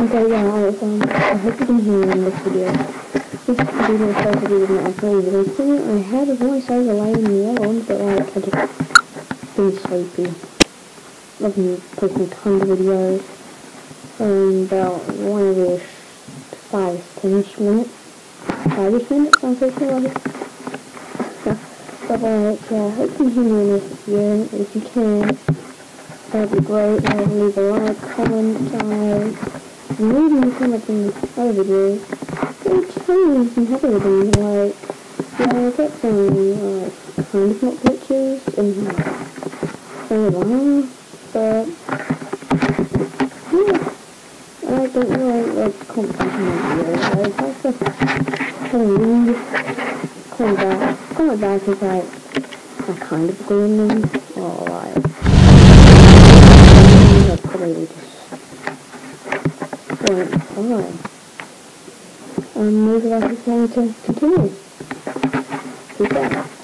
Okay, yeah, I, um, I hope you can hear me in this video. This video is supposed to be with my upload video. I had a voice over lighting me on, but like, I just been sleepy. I've been posting tons of videos. Um, about one of ish five, ten-ish minutes. Five-ish minutes, I'm pretty sure. Like. but like, yeah, I hope you can hear me in this video. If you can, that'd be great. Uh, leave a like, comment, I'm reading the comments in other videos. Tell me some other things, like, yeah, I got some, like, kind of not pictures, and, some of but, yeah, I don't really like competition videos, like, that's just kind of weird, comment back, comment back is like, I kind of agree in them, or like, that's probably point five. Um, I just want to continue. Keep that.